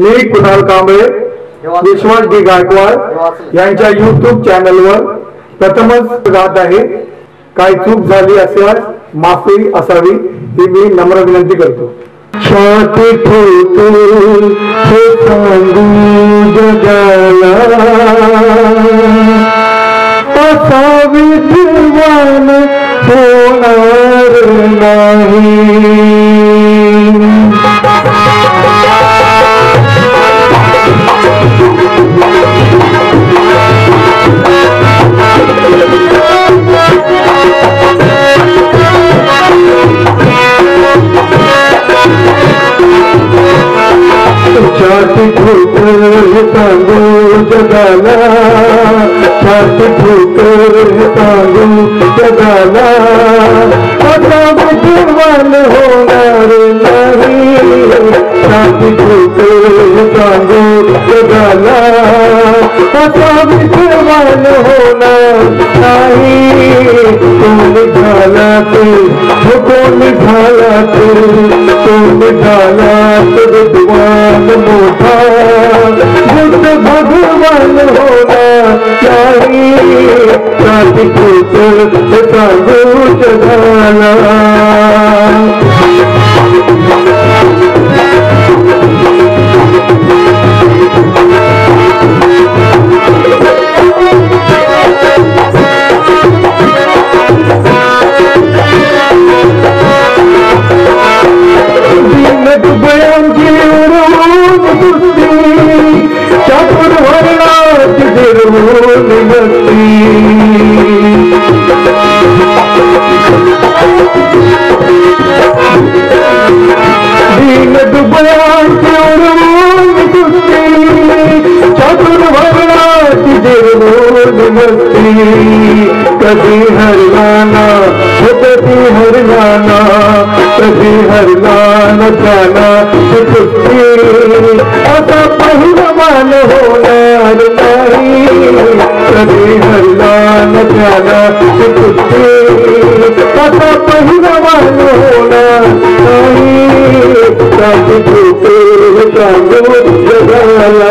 मी कुणाल कांबळे विश्वास डी गायकवाड यांच्या युट्यूब चॅनलवर प्रथमच जात आहे. काही चूक झाली असल्यास माफी असावी ही मी नम्र विनंती करतो. छाती ठोकून हे सांगू जगाला. असा विद्वान होणार नाही. सांगू जगाला छाती ठोकर आता बुद्धिमान होणार नाही छाती ठोकर बुद्धिमान होणार नाही कोण झाला ते हो झाला ते भगवान होना चाहिए साथी दीनक फिरवून भक्ती कधी हरगाना हो कधी हरगाना कधी हरगान जाना आता पहिलवान होणार नाही कधी हरगान जाना आता पहिलवान होणार नाही सांगू जगाला